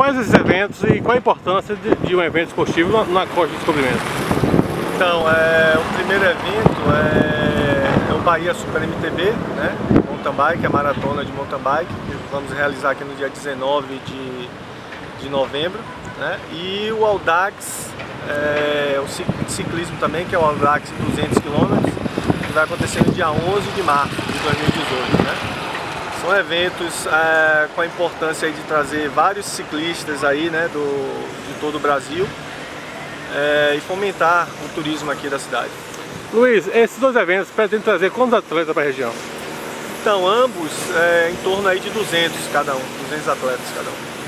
quais esses eventos e qual a importância de, de um evento esportivo na, na Costa de Descobrimento? Então, é, o primeiro evento é, é o Bahia Super MTB, né? Mountain Bike, a maratona de mountain bike, que vamos realizar aqui no dia 19 de, de novembro. Né? E o Audax, é, o ciclismo também, que é o Audax 200 km, que vai acontecer no dia 11 de março de 2018. São eventos é, com a importância de trazer vários ciclistas aí, né, do, de todo o Brasil é, e fomentar o turismo aqui da cidade. Luiz, esses dois eventos pretendem trazer quantos atletas para a região? Então, ambos é, em torno aí de 200 cada um, 200 atletas cada um.